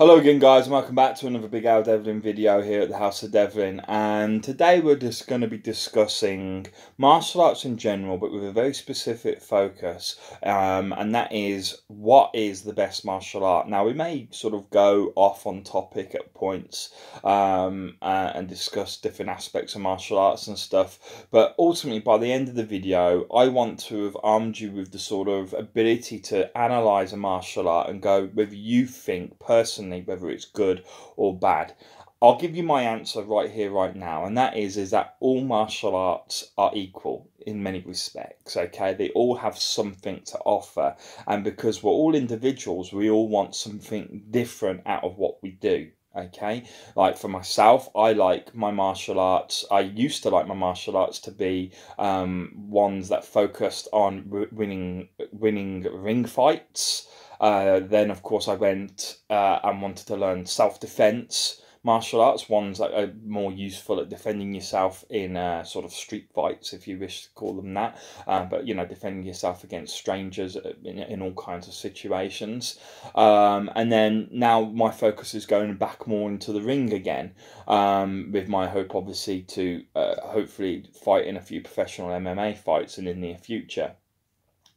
Hello again guys and welcome back to another Big Al Devlin video here at the House of Devlin and today we're just going to be discussing martial arts in general but with a very specific focus um, and that is what is the best martial art. Now we may sort of go off on topic at points um, uh, and discuss different aspects of martial arts and stuff but ultimately by the end of the video I want to have armed you with the sort of ability to analyse a martial art and go whether you think personally whether it's good or bad. I'll give you my answer right here, right now, and that is is that all martial arts are equal in many respects. Okay, they all have something to offer, and because we're all individuals, we all want something different out of what we do. Okay, like for myself, I like my martial arts. I used to like my martial arts to be um, ones that focused on winning winning ring fights. Uh, then, of course, I went uh, and wanted to learn self defense martial arts, ones that are more useful at defending yourself in uh, sort of street fights, if you wish to call them that. Uh, but you know, defending yourself against strangers in, in all kinds of situations. Um, and then now my focus is going back more into the ring again, um, with my hope, obviously, to uh, hopefully fight in a few professional MMA fights in the near future.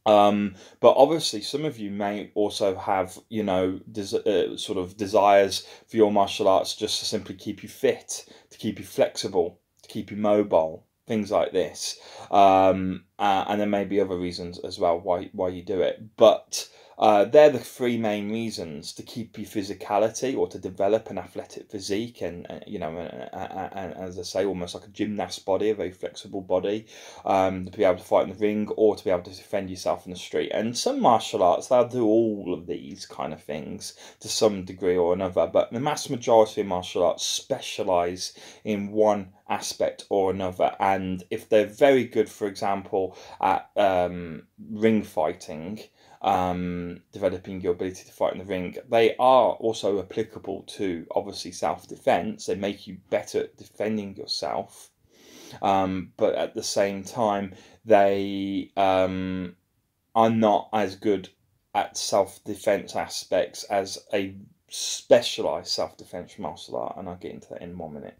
Um, but obviously, some of you may also have, you know, des- uh, sort of desires for your martial arts just to simply keep you fit, to keep you flexible, to keep you mobile, things like this. Um, uh, and there may be other reasons as well why why you do it. But uh, they're the three main reasons to keep your physicality or to develop an athletic physique and, and you know and, and, and, as I say almost like a gymnast body a very flexible body um, to be able to fight in the ring or to be able to defend yourself in the street. And some martial arts they'll do all of these kind of things to some degree or another but the mass majority of martial arts specialize in one aspect or another. And if they're very good for example at um, ring fighting um, developing your ability to fight in the ring, they are also applicable to obviously self defense. They make you better at defending yourself, um, but at the same time, they um, are not as good at self defense aspects as a specialized self defense martial art, and I'll get into that in one minute.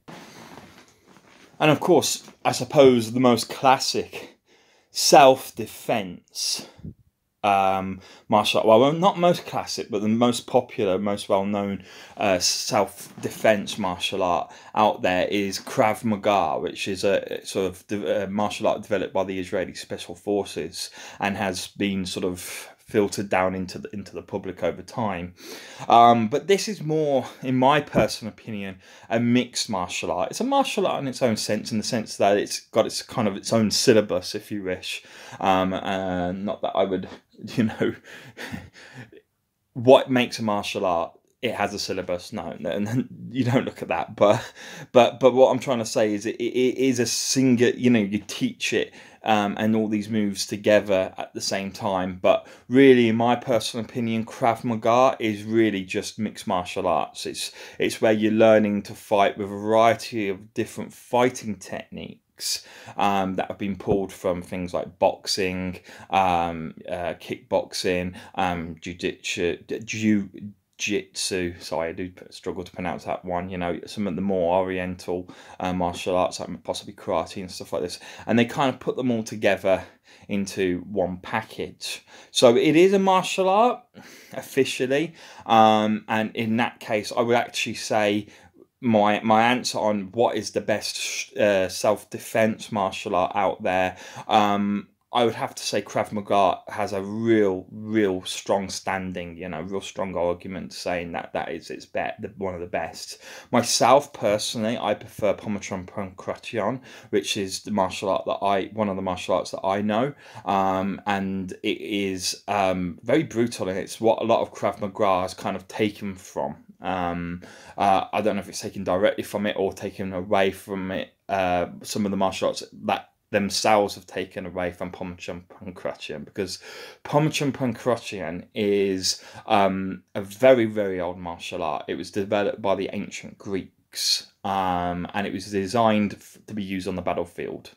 And of course, I suppose the most classic self defense um, martial art. Well, not most classic, but the most popular, most well known uh, self defense martial art out there is Krav Maga, which is a sort of de- uh, martial art developed by the Israeli Special Forces and has been sort of filtered down into the into the public over time. Um, but this is more, in my personal opinion, a mixed martial art. It's a martial art in its own sense, in the sense that it's got its kind of its own syllabus, if you wish. Um, and not that I would, you know, what makes a martial art it has a syllabus. No, and you don't look at that. But but but what I'm trying to say is it, it is a single. You know, you teach it um, and all these moves together at the same time. But really, in my personal opinion, Krav Maga is really just mixed martial arts. It's it's where you're learning to fight with a variety of different fighting techniques um, that have been pulled from things like boxing, um, uh, kickboxing, um, jiu-jitsu, jiu jitsu. Sorry, I do struggle to pronounce that one. You know, some of the more oriental uh, martial arts, like possibly karate and stuff like this, and they kind of put them all together into one package. So it is a martial art officially, um, and in that case, I would actually say my my answer on what is the best uh, self defense martial art out there. Um, I would have to say Krav Maga has a real, real strong standing, you know, real strong argument saying that that is its bet, the, one of the best. Myself personally, I prefer Pammachon Pankration, which is the martial art that I, one of the martial arts that I know, um, and it is um, very brutal, and it's what a lot of Krav Maga has kind of taken from. Um, uh, I don't know if it's taken directly from it or taken away from it. Uh, some of the martial arts that themselves have taken away from Pammachon Pankration because Pammachon Pankration is um, a very, very old martial art. It was developed by the ancient Greeks um, and it was designed to be used on the battlefield.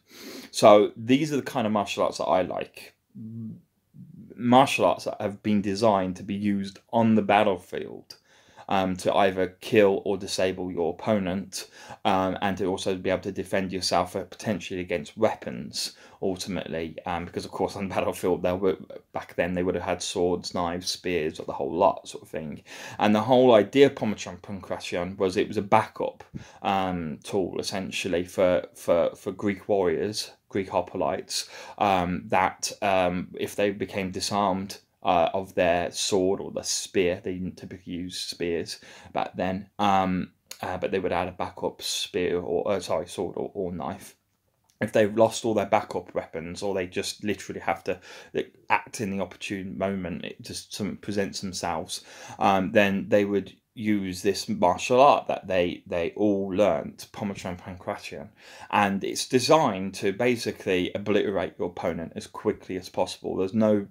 So these are the kind of martial arts that I like. Martial arts that have been designed to be used on the battlefield um, to either kill or disable your opponent, um, and to also be able to defend yourself uh, potentially against weapons. Ultimately, um, because of course on the battlefield there were back then they would have had swords, knives, spears, or the whole lot sort of thing. And the whole idea of Pammachon Pankration was it was a backup um, tool essentially for for for Greek warriors Greek hoplites um, that um, if they became disarmed uh, of their sword or the spear. They didn't typically use spears back then, um, uh, but they would add a backup spear or uh, sorry sword or, or knife. If they've lost all their backup weapons, or they just literally have to act in the opportune moment, it just presents themselves, um, then they would use this martial art that they they all learnt, Pammachon Pankration, and it's designed to basically obliterate your opponent as quickly as possible. There's no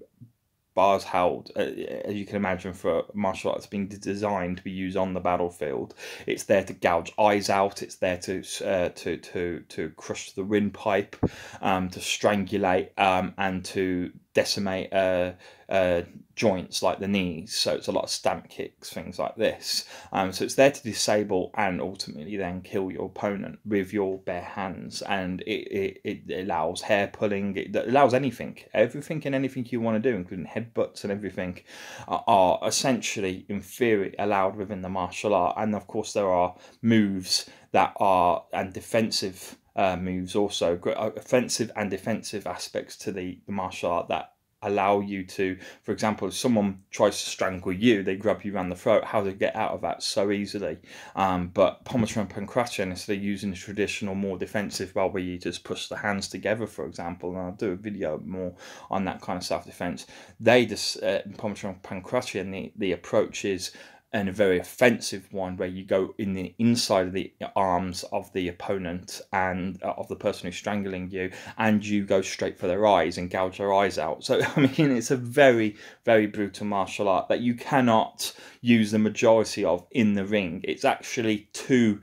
bars held, uh, as you can imagine, for martial arts being designed to be used on the battlefield. It's there to gouge eyes out. It's there to uh, to to to crush the windpipe, um, to strangulate, um, and to decimate uh, uh, joints like the knees. So it's a lot of stamp kicks, things like this. Um, so it's there to disable and ultimately then kill your opponent with your bare hands. And it, it, it allows hair pulling, it allows anything, everything and anything you want to do, including headbutts and everything, are, are essentially in theory allowed within the martial art. And of course, there are moves that are and defensive uh, moves also offensive and defensive aspects to the, the martial art that allow you to for example if someone tries to strangle you they grab you around the throat how to get out of that? So easily. Um, but Pammachon Pankration instead of using the traditional more defensive well where you just push the hands together for example and I'll do a video more on that kind of self-defense. They just uh, Pammachon Pankration the, the approach is and a very offensive one where you go in the inside of the arms of the opponent and uh, of the person who's strangling you and you go straight for their eyes and gouge their eyes out. So i mean it's a very very brutal martial art that you cannot use the majority of in the ring. It's actually too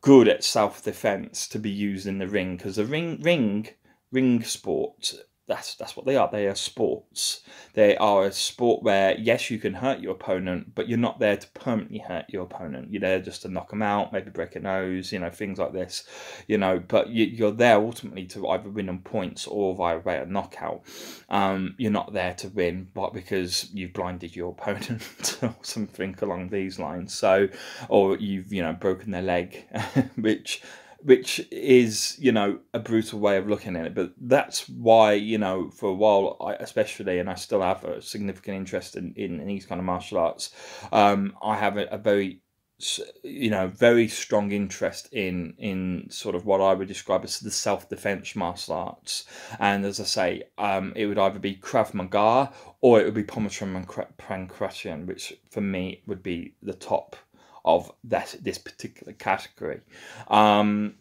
good at self-defense to be used in the ring because the ring ring ring sport that's that's what they are. They are sports. They are a sport where yes, you can hurt your opponent, but you're not there to permanently hurt your opponent. You're there just to knock them out, maybe break a nose, you know, things like this, you know. But you, are there ultimately to either win on points or via way knockout. Um, you're not there to win, but because you've blinded your opponent or something along these lines. So, or you've you know broken their leg, which which is you know a brutal way of looking at it. But that's why you know for a while I, especially and i still have a significant interest in, in, in these kind of martial arts um, i have a, a, very you know very strong interest in in sort of what i would describe as the self-defense martial arts. And as i say um, it would either be krav maga or it would be pammachon pankration which for me would be the top of that this particular category. Um,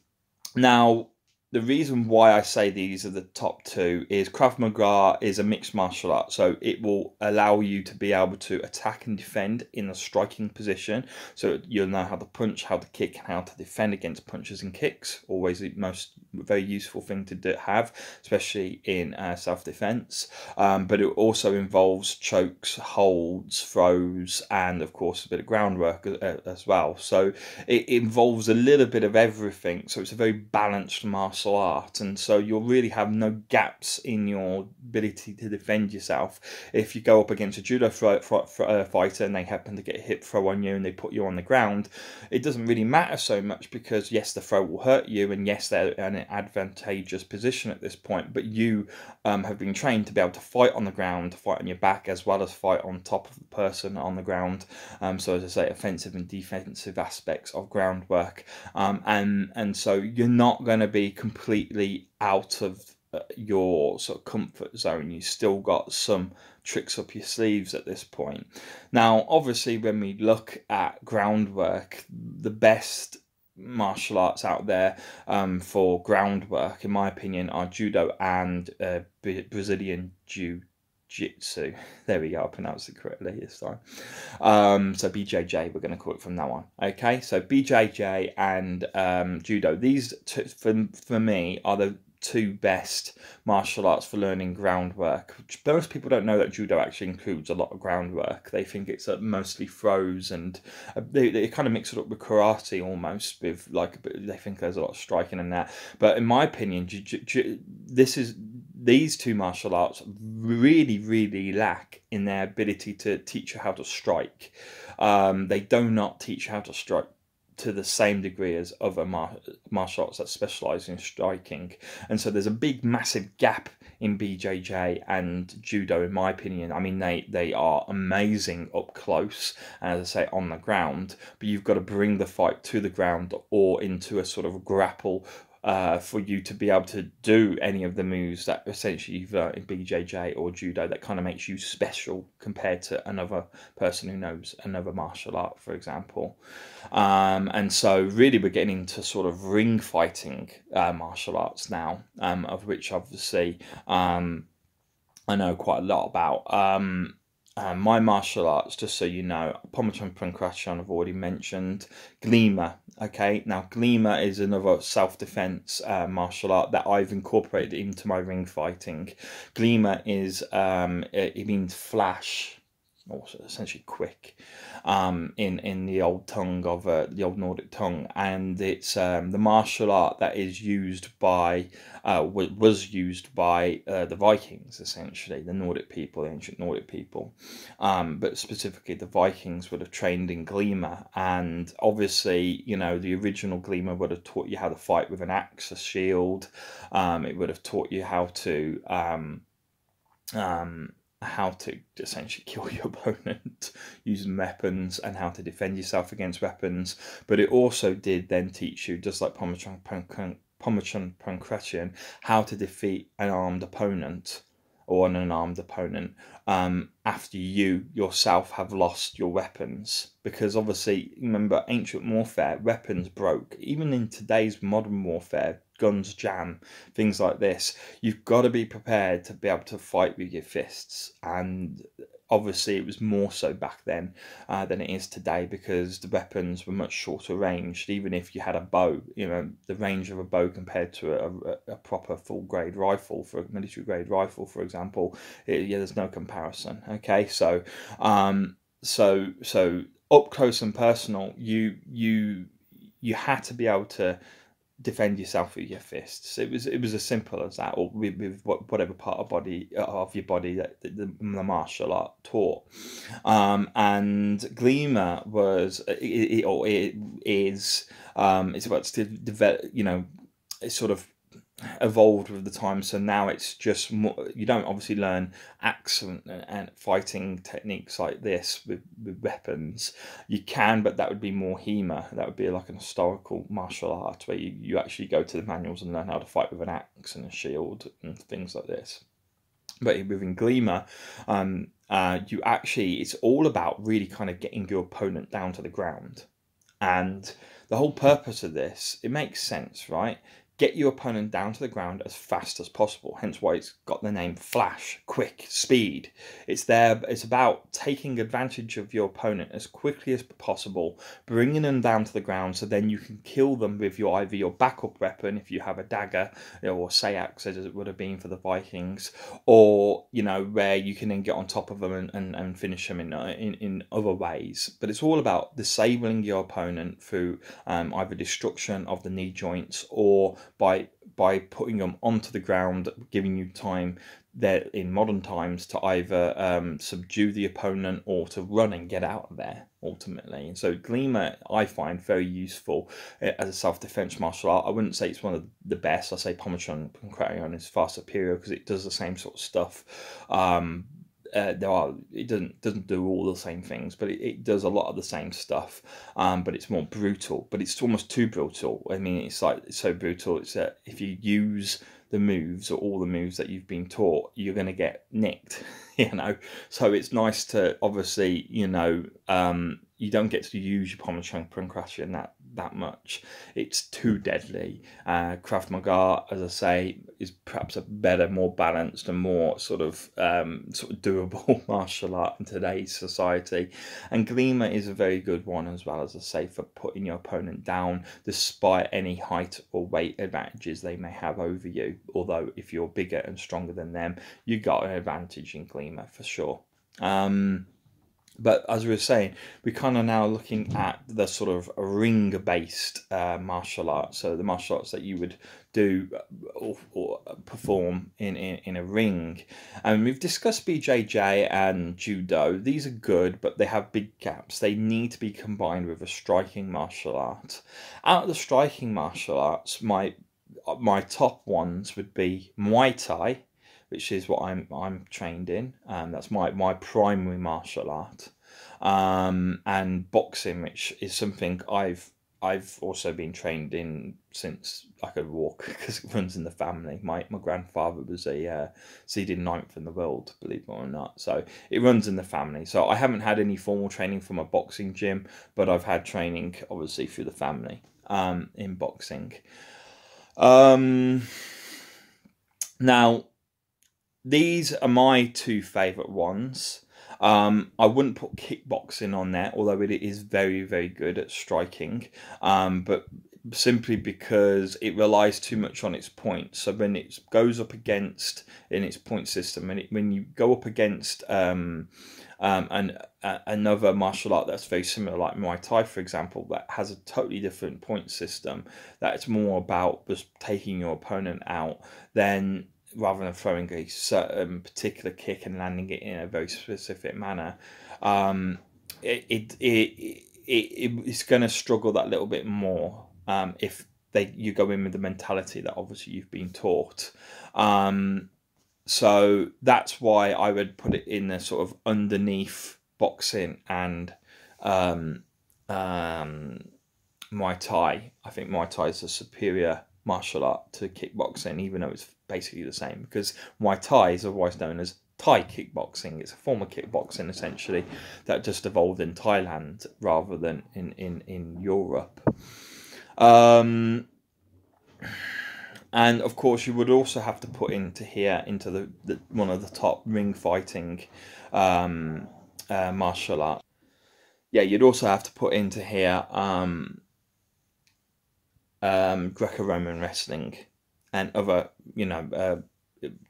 now, the reason why I say these are the top two is Krav Maga is a mixed martial art, so it will allow you to be able to attack and defend in a striking position. So you'll know how to punch, how to kick, and how to defend against punches and kicks. Always the most very useful thing to do, have, especially in uh, self defense. Um, but it also involves chokes, holds, throws, and of course a bit of groundwork uh, as well. So it involves a little bit of everything. So it's a very balanced martial martial art, and so you'll really have no gaps in your ability to defend yourself. If you go up against a judo uh, fighter and they happen to get a hip throw on you and they put you on the ground, it doesn't really matter so much because yes, the throw will hurt you, and yes, they're in an advantageous position at this point, but you um, have been trained to be able to fight on the ground, fight on your back, as well as fight on top of the person on the ground. Um, so as I say, offensive and defensive aspects of groundwork, um, and and so you're not going to be out of uh, your sort of comfort zone. You still got some tricks up your sleeves at this point. Now, obviously, when we look at groundwork, the best martial arts out there um, for groundwork, in my opinion, are judo and uh, Brazilian jiu jitsu. There we go, I pronounced it correctly this time. Um, so BJJ, we're going to call it from now on. Okay, so BJJ and um, judo. These, two, for, for me, are the two best martial arts for learning groundwork. Most people don't know that judo actually includes a lot of groundwork. They think it's uh, mostly throws and uh, they, they kind of mix it up with karate almost with like they think there's a lot of striking in that. But in my opinion, this is these two martial arts really, really lack in their ability to teach you how to strike. Um, they do not teach you how to strike to the same degree as other mar- martial arts that specialize in striking. And so there's a big, massive gap in BJJ and judo, in my opinion. I mean, they, they are amazing up close, as I say, on the ground, but you've got to bring the fight to the ground or into a sort of grapple uh, for you to be able to do any of the moves that essentially you've learned in BJJ or judo that kind of makes you special compared to another person who knows another martial art, for example. Um, and so, really, we're getting into sort of ring fighting uh, martial arts now, um, of which obviously um, I know quite a lot about. Um, my martial arts, just so you know, Pammachon Pankration I've already mentioned. Glima, okay? Now, Glima is another self defense uh, martial art that I've incorporated into my ring fighting. Glima is, um, it, it means flash, also essentially quick um, in in the old tongue of uh, the old Nordic tongue, and it's um, the martial art that is used by uh, was used by uh, the Vikings essentially, the Nordic people, the ancient Nordic people, um, but specifically the Vikings would have trained in Glima, and obviously you know the original Glima would have taught you how to fight with an axe, a shield, um, it would have taught you how to um, um, how to essentially kill your opponent using weapons and how to defend yourself against weapons. But it also did then teach you, just like Pammachon Pankration, how to defeat an armed opponent or an unarmed opponent um, after you yourself have lost your weapons. Because obviously, remember, ancient warfare, weapons broke. Even in today's modern warfare, guns jam, things like this. You've got to be prepared to be able to fight with your fists. And obviously, it was more so back then uh, than it is today because the weapons were much shorter range. Even if you had a bow, you know, the range of a bow compared to a, a proper full grade rifle, for a military grade rifle, for example, it, yeah, there's no comparison. Okay, so, um, so, so up close and personal, you, you, you had to be able to defend yourself with your fists. It was it was as simple as that, or with, with whatever part of body of your body that the, the martial art taught. Um, and Glima was it, it, or it is um, it's about to develop. You know, it's sort of evolved with the time so now it's just more you don't obviously learn axe and, fighting techniques like this with, with weapons. You can but that would be more HEMA. That would be like an historical martial art where you, you actually go to the manuals and learn how to fight with an axe and a shield and things like this. But within Glima um, uh, you actually it's all about really kind of getting your opponent down to the ground. And the whole purpose of this it makes sense right get your opponent down to the ground as fast as possible. Hence why it's got the name Flash, quick, speed. It's there. It's about taking advantage of your opponent as quickly as possible, bringing them down to the ground, so then you can kill them with your either your backup weapon if you have a dagger or seax as it would have been for the Vikings, or you know where you can then get on top of them and, and, and finish them in, uh, in in other ways. But it's all about disabling your opponent through um, either destruction of the knee joints or by by putting them onto the ground, giving you time there in modern times to either um, subdue the opponent or to run and get out of there ultimately. And so Glima, I find very useful eh, as a self-defense martial art. I wouldn't say it's one of the best. I say Pammachon Pankration is far superior because it does the same sort of stuff. Um, uh, there are it doesn't doesn't do all the same things, but it, it does a lot of the same stuff. Um, but it's more brutal. But it's almost too brutal. I mean, it's like it's so brutal. It's that if you use the moves or all the moves that you've been taught, you're going to get nicked. You know, so it's nice to obviously you know um, you don't get to use your Pammachon Pankration that that much. It's too deadly. Uh, Krav Maga, as I say, is perhaps a better, more balanced, and more sort of um, sort of doable martial art in today's society. And Glima is a very good one as well, as I say, for putting your opponent down despite any height or weight advantages they may have over you. Although if you're bigger and stronger than them, you got an advantage in Glima for sure. Um, but as we were saying, we're kind of now looking at the sort of ring based uh, martial arts. So the martial arts that you would do or, or perform in, in, in, a ring. And we've discussed BJJ and Judo. These are good, but they have big gaps. They need to be combined with a striking martial art. Out of the striking martial arts, my my top ones would be Muay Thai, which is what I'm I'm trained in. Um, that's my my primary martial art, um, and boxing, which is something I've I've also been trained in since I could walk because it runs in the family. My my grandfather was a uh, seeded ninth in the world, believe it or not. So it runs in the family. So I haven't had any formal training from a boxing gym, but I've had training obviously through the family um, in boxing. Um, now these are my two favorite ones. Um, I wouldn't put kickboxing on there, although it is very, very good at striking. Um, but simply because it relies too much on its points. So when it goes up against in its point system, and it, when you go up against um, um, another martial art that's very similar, like Muay Thai, for example, that has a totally different point system. That's more about just taking your opponent out, then rather than throwing a certain particular kick and landing it in a very specific manner, um, it, it, it, it, it's going to struggle that little bit more um, if they you go in with the mentality that obviously you've been taught. Um, so that's why I would put it in the sort of underneath boxing and um, um, Muay Thai. I think Muay Thai is a superior martial art to kickboxing, even though it's basically the same. Because Muay Thai is otherwise known as Thai kickboxing. It's a form of kickboxing essentially that just evolved in Thailand rather than in in in Europe. Um, and of course, you would also have to put into here into the, the one of the top ring fighting um, uh, martial art. Yeah, you'd also have to put into here um, um, Greco-Roman wrestling and other, you know, uh,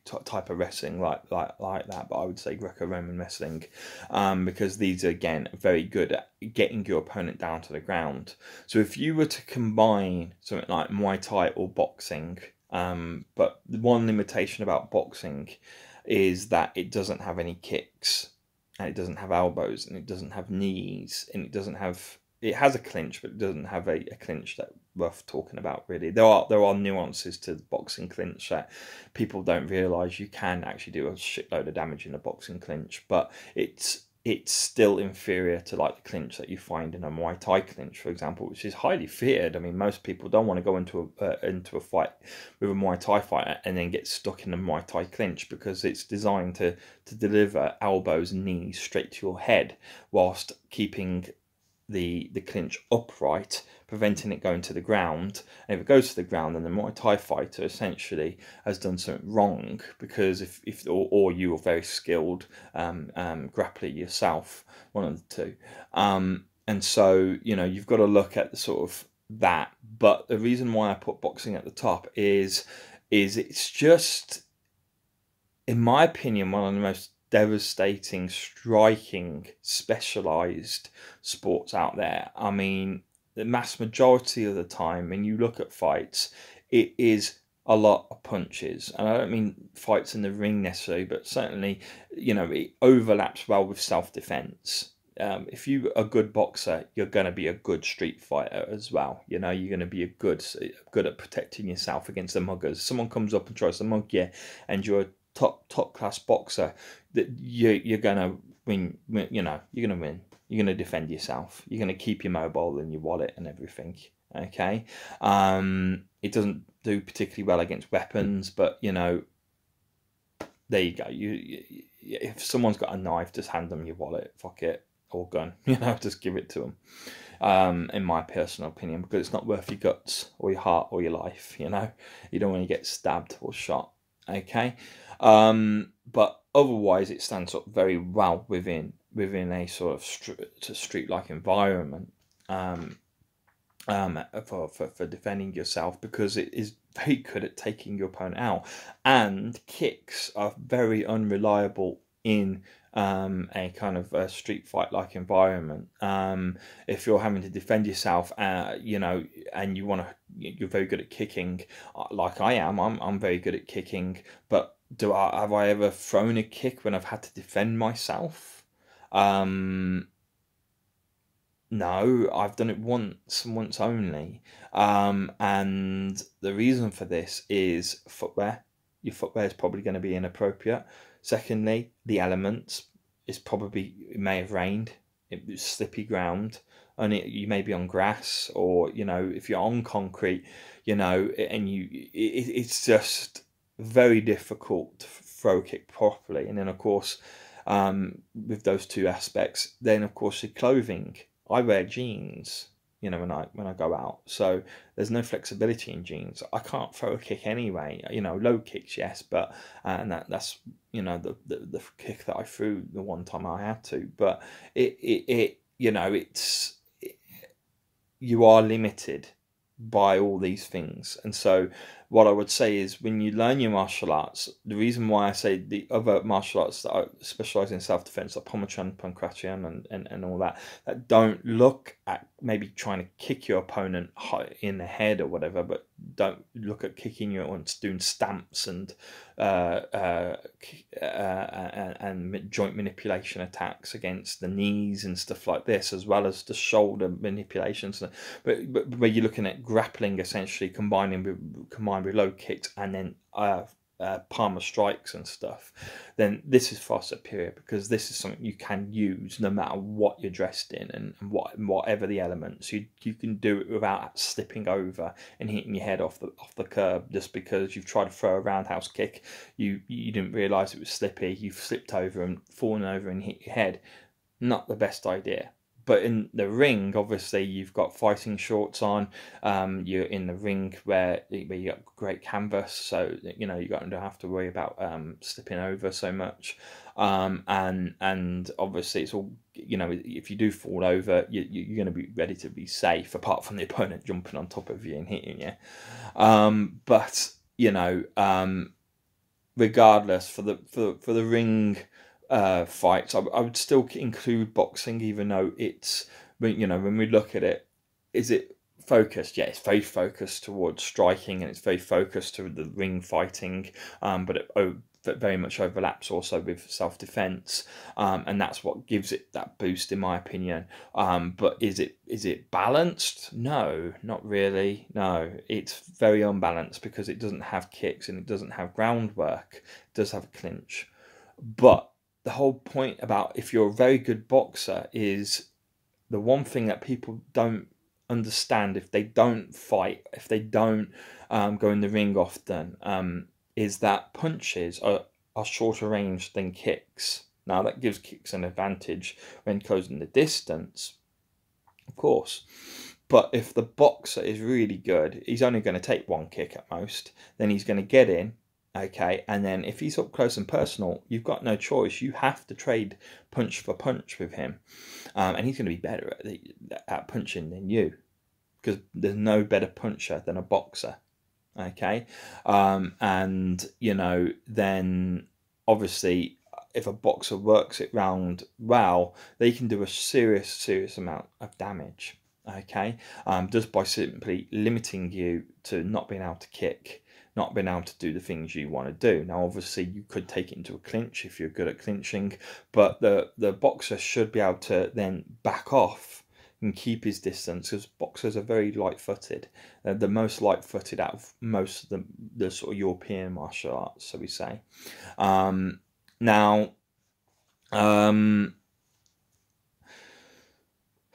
type of wrestling like like like that but i would say greco-roman wrestling um, because these are again very good at getting your opponent down to the ground. So if you were to combine something like muay thai or boxing um, but the one limitation about boxing is that it doesn't have any kicks and it doesn't have elbows and it doesn't have knees and it doesn't have it has a clinch, but it doesn't have a, a clinch that worth talking about really. There are there are nuances to the boxing clinch that people don't realise you can actually do a shitload of damage in a boxing clinch, but it's it's still inferior to like the clinch that you find in a Muay Thai clinch, for example, which is highly feared. I mean, most people don't want to go into a uh, into a fight with a Muay Thai fighter and then get stuck in a Muay Thai clinch because it's designed to to deliver elbows and knees straight to your head whilst keeping the the clinch upright, preventing it going to the ground. And if it goes to the ground, then the Muay Thai fighter essentially has done something wrong because if, if or, or you are very skilled um, um, grappler yourself, one of the two. Um, and so you know you've got to look at the sort of that. But the reason why I put boxing at the top is is it's just, in my opinion, one of the most devastating, striking, specialized sports out there. I mean, the mass majority of the time, when you look at fights, it is a lot of punches. And I don't mean fights in the ring necessarily, but certainly, you know, it overlaps well with self defense. Um, if you're a good boxer, you're going to be a good street fighter as well. You know, you're going to be a good good at protecting yourself against the muggers. Someone comes up and tries to mug you, and you're top top class boxer, that you you're gonna win. You know, you're gonna win. You're gonna defend yourself. You're gonna keep your mobile and your wallet and everything. Okay. Um, it doesn't do particularly well against weapons, but you know, there you go. You, you if someone's got a knife, just hand them your wallet. Fuck it, or gun. You know, just give it to them. um, in my personal opinion, because it's not worth your guts or your heart or your life. You know, you don't want to get stabbed or shot. Okay, um, but otherwise, it stands up very well within within a sort of street like environment. Um, um, for, for, for defending yourself because it is very good at taking your opponent out. And kicks are very unreliable in um, a kind of a street fight like environment. Um, if you're having to defend yourself, uh, you know, and you want to, you're very good at kicking, uh, like I am. I'm I'm very good at kicking, but do I have I ever thrown a kick when I've had to defend myself? Um, no, I've done it once, once only. Um, and the reason for this is footwear. Your footwear is probably going to be inappropriate. Secondly, the elements is probably it may have rained. It was slippy ground, and you may be on grass, or you know if you're on concrete, you know, and you it, it's just very difficult to throw kick properly. And then of course, um, with those two aspects, then of course the clothing I wear jeans, you know, when I when I go out. So there's no flexibility in jeans. I can't throw a kick anyway. You know, low kicks, yes, but uh, and that that's you know the, the the kick that I threw the one time I had to. But it it, it you know it's it, you are limited by all these things, and so what I would say is when you learn your martial arts, the reason why I say the other martial arts that are specialize in self defense, like Pammachon, Pankration, and, and, and all that, that don't look at maybe trying to kick your opponent in the head or whatever, but don't look at kicking you and doing stamps and uh, uh, uh, and, and joint manipulation attacks against the knees and stuff like this, as well as the shoulder manipulations. But, but where you're looking at grappling essentially combining with combined with low kicks and then uh, uh, palmer strikes and stuff, then this is far superior because this is something you can use no matter what you're dressed in and, and what whatever the elements. You you can do it without slipping over and hitting your head off the off the curb just because you've tried to throw a roundhouse kick. You you didn't realise it was slippy. You've slipped over and fallen over and hit your head. Not the best idea but in the ring, obviously, you've got fighting shorts on. Um, you're in the ring where, where you got great canvas, so you know you don't have to worry about um, slipping over so much. Um, and and obviously, it's all you know. If you do fall over, you, you're going to be ready to be safe, apart from the opponent jumping on top of you and hitting you. Um, but you know, um, regardless, for the for for the ring uh, fights. I, I would still include boxing, even though it's you know when we look at it, is it focused? Yeah, it's very focused towards striking and it's very focused to the ring fighting, um, but it oh, very much overlaps also with self defense, um, and that's what gives it that boost, in my opinion. Um, but is it is it balanced? No, not really. No, it's very unbalanced because it doesn't have kicks and it doesn't have groundwork. It does have a clinch, but the whole point about if you're a very good boxer is the one thing that people don't understand if they don't fight, if they don't um, go in the ring often, um, is that punches are, are shorter range than kicks. Now that gives kicks an advantage when closing the distance, of course. But if the boxer is really good, he's only going to take one kick at most. Then he's going to get in, Okay, and then if he's up close and personal, you've got no choice. You have to trade punch for punch with him, um, and he's going to be better at, the, at punching than you, because there's no better puncher than a boxer. Okay, um, and you know then obviously if a boxer works it round well, they can do a serious serious amount of damage. Okay, um, just by simply limiting you to not being able to kick not being able to do the things you want to do. Now, obviously, you could take it into a clinch if you're good at clinching, but the, the boxer should be able to then back off and keep his distance because boxers are very light footed. They're the most light footed out of most of the, the sort of European martial arts, so we say. Um, now, um,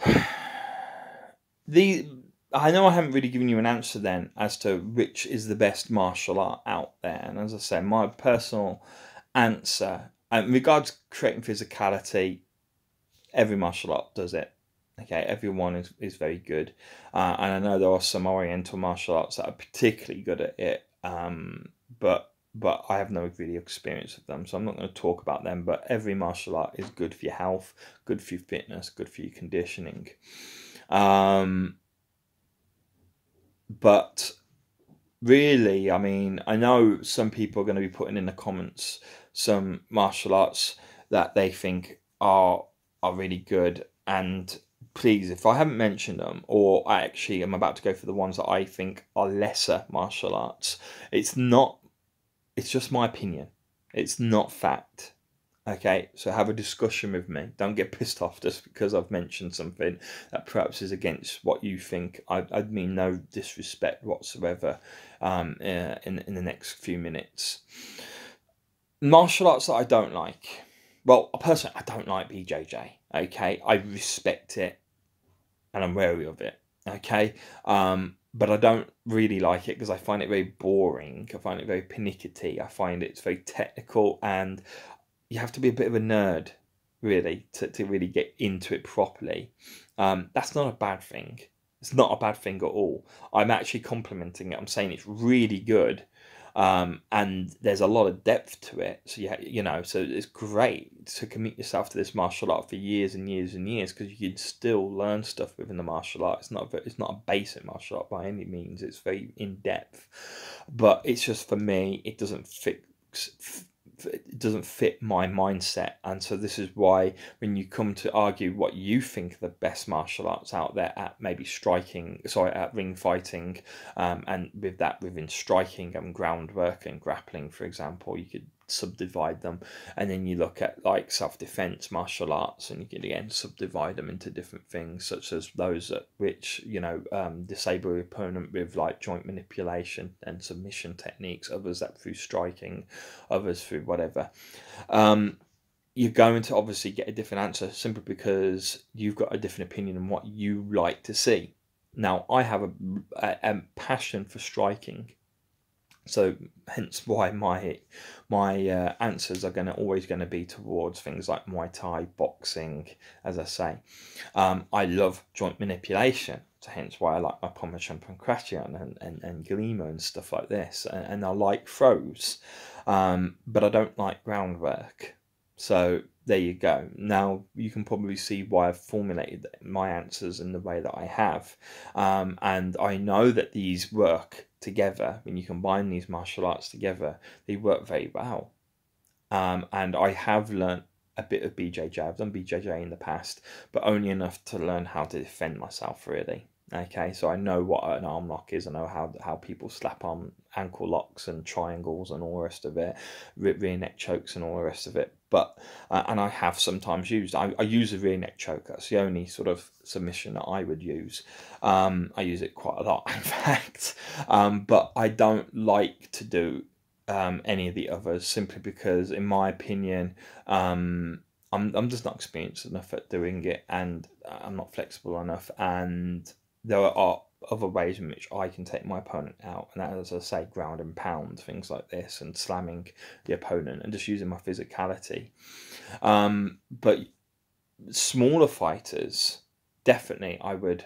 the I know I haven't really given you an answer then as to which is the best martial art out there. And as I say, my personal answer, in regards to creating physicality, every martial art does it. Okay, everyone is, is very good. Uh, and I know there are some Oriental martial arts that are particularly good at it, um, but but I have no really experience with them, so I'm not going to talk about them. But every martial art is good for your health, good for your fitness, good for your conditioning. Um, but really, I mean, I know some people are going to be putting in the comments some martial arts that they think are are really good. And please if i haven't mentioned them or i actually am about to go for the ones that i think are lesser martial arts it's not it's just my opinion. It's not fact Okay, so have a discussion with me. Don't get pissed off just because I've mentioned something that perhaps is against what you think. I, I mean no disrespect whatsoever um, uh, in, in the next few minutes. Martial arts that I don't like. Well, personally, I don't like BJJ. Okay, I respect it and I'm wary of it. Okay, um, but I don't really like it because I find it very boring. I find it very pernickety. I find it's very technical and you have to be a bit of a nerd really to, to really get into it properly. Um, that's not a bad thing. It's not a bad thing at all. I'm actually complimenting it. I'm saying it's really good. Um, and there's a lot of depth to it. So yeah you know so it's great to commit yourself to this martial art for years and years and years because you can still learn stuff within the martial art. It's not it's not a basic martial art by any means. It's very in depth but it's just for me it doesn't fit it doesn't fit my mindset. And so this is why when you come to argue what you think the best martial arts out there at maybe striking sorry at ring fighting um, and with that within striking and groundwork and grappling for example you could subdivide them. And then you look at like self-defense martial arts and you can again subdivide them into different things such as those that which you know um, disable your opponent with like joint manipulation and submission techniques others that through striking others through whatever. Um, you're going to obviously get a different answer simply because you've got a different opinion on what you like to see. Now i have a, a, a passion for striking so hence why my my uh, answers are going to always going to be towards things like Muay Thai, boxing, as I say. Um, I love joint manipulation, so hence why I like my Pammachon and, and, and Glima and stuff like this. And, and I like throws, um, but I don't like groundwork. So there you go. Now you can probably see why I've formulated my answers in the way that I have. Um, and I know that these work together, when you combine these martial arts together, they work very well. Um, and I have learnt a bit of BJJ. I've done BJJ in the past, but only enough to learn how to defend myself, really. Okay, so I know what an arm lock is. I know how how people slap on ankle locks and triangles and all the rest of it, rear neck chokes and all the rest of it. But uh, and I have sometimes used. I, I use a rear neck choke. That's the only sort of submission that I would use. Um, I use it quite a lot, in fact. Um, but I don't like to do um, any of the others simply because, in my opinion, um, I'm I'm just not experienced enough at doing it, and I'm not flexible enough, and there are other ways in which I can take my opponent out, and that, as I say, ground and pound, things like this, and slamming the opponent, and just using my physicality. Um, but smaller fighters, definitely, I would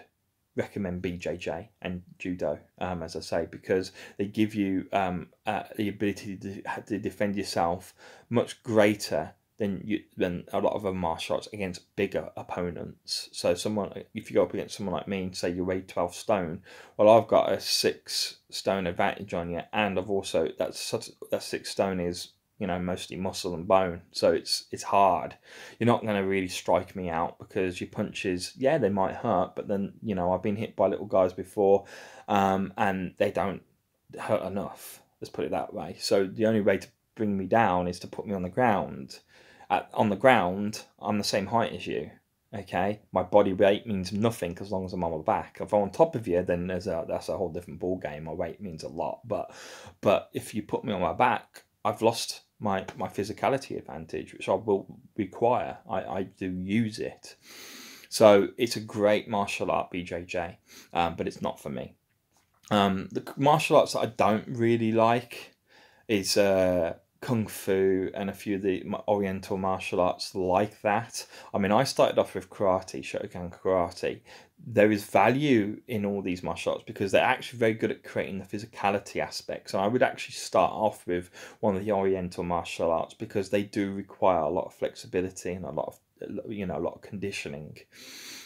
recommend BJJ and judo, um, as I say, because they give you um, uh, the ability to, to defend yourself much greater than you than a lot of them martial arts against bigger opponents. So someone if you go up against someone like me and say you weigh twelve stone, well I've got a six stone advantage on you, and I've also that's such that six stone is you know mostly muscle and bone, so it's it's hard. You're not going to really strike me out because your punches, yeah, they might hurt, but then you know I've been hit by little guys before, um, and they don't hurt enough. Let's put it that way. So the only way to bring me down is to put me on the ground at, on the ground, I'm the same height as you. Okay, my body weight means nothing as long as I'm on my back. If I'm on top of you, then there's a that's a whole different ball game. My weight means a lot, but but if you put me on my back, I've lost my my physicality advantage, which I will require. I I do use it. So it's a great martial art, BJJ, um, but it's not for me. Um, the martial arts that I don't really like is uh, kung fu and a few of the oriental martial arts like that. I mean, I started off with karate, Shotokan karate. There is value in all these martial arts because they're actually very good at creating the physicality aspects. And I would actually start off with one of the oriental martial arts because they do require a lot of flexibility and a lot of, you know, a lot of conditioning.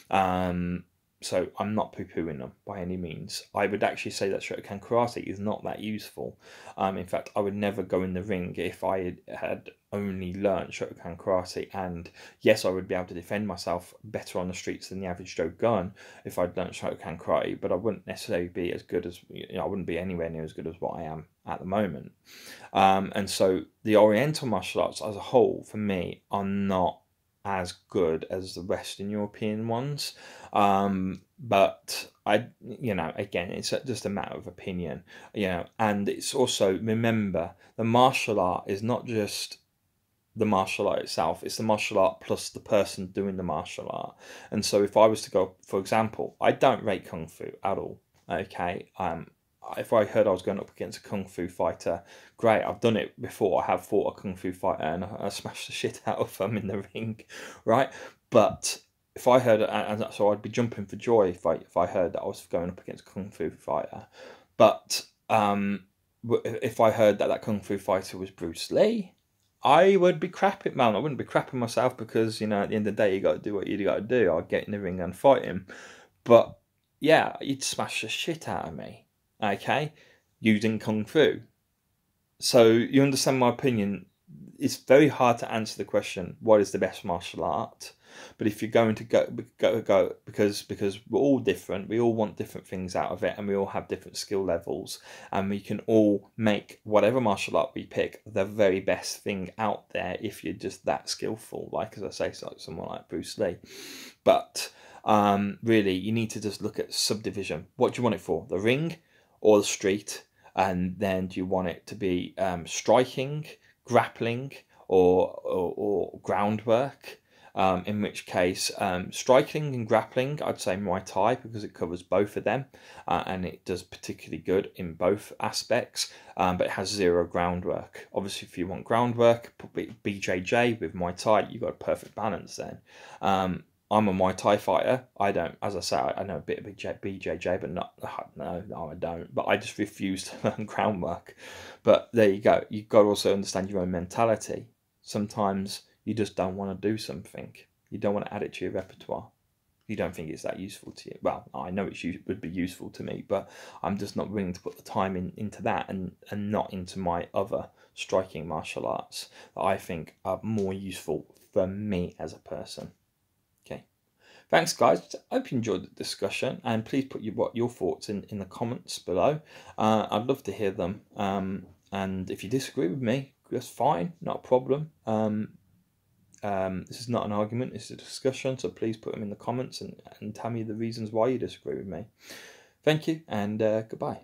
Um, so I'm not poo pooing them by any means. I would actually say that Shotokan karate is not that useful. Um, in fact, I would never go in the ring if I had, only learned Shotokan karate. And yes, I would be able to defend myself better on the streets than the average Joe gun if I'd learned Shotokan karate, but I wouldn't necessarily be as good as, you know, I wouldn't be anywhere near as good as what I am at the moment. Um, and so the Oriental martial arts as a whole, for me, are not as good as the Western European ones. Um, but I, you know, again, it's just a matter of opinion, you know, and it's also remember the martial art is not just the martial art itself, it's the martial art plus the person doing the martial art. And so if I was to go, for example, I don't rate Kung Fu at all. Okay. Um, if I heard I was going up against a kung fu fighter, great. I've done it before. I have fought a kung fu fighter and I, smashed the shit out of them in the ring, right? But if I heard, and so I'd be jumping for joy if I if I heard that I was going up against a kung fu fighter. But um, if I heard that that kung fu fighter was Bruce Lee, I would be crapping. man. I wouldn't be crapping myself because you know at the end of the day you got to do what you got to do. I'd get in the ring and fight him, but yeah, you'd smash the shit out of me okay, using kung fu. So you understand my opinion. It's very hard to answer the question, what is the best martial art? But if you're going to go, go, go, because because we're all different, we all want different things out of it, and we all have different skill levels, and we can all make whatever martial art we pick the very best thing out there if you're just that skillful. Like as I say, so like someone like Bruce Lee. But um, really, you need to just look at subdivision. What do you want it for? The ring, or the street, and then do you want it to be um, striking, grappling, or, or, or groundwork? Um, in which case, um, striking and grappling, I'd say Muay Thai because it covers both of them uh, and it does particularly good in both aspects, um, but it has zero groundwork. Obviously, if you want groundwork, put BJJ with Muay Thai, you've got a perfect balance then. I'm a Muay Thai fighter. I don't, as I say, I know a bit of BJJ, but not, no, no, I don't. But I just refuse to learn groundwork. But there you go. You've got to also understand your own mentality. Sometimes you just don't want to do something. You don't want to add it to your repertoire. You don't think it's that useful to you. Well, I know it would be useful to me, but I'm just not willing to put the time in into that and, and not into my other striking martial arts that I think are more useful for me as a person. Thanks, guys. I hope you enjoyed the discussion, and please put your what your thoughts in in the comments below. Uh, I'd love to hear them. Um, and if you disagree with me, that's fine, not a problem. Um, um, this is not an argument; it's a discussion. So please put them in the comments and and tell me the reasons why you disagree with me. Thank you, and uh, goodbye.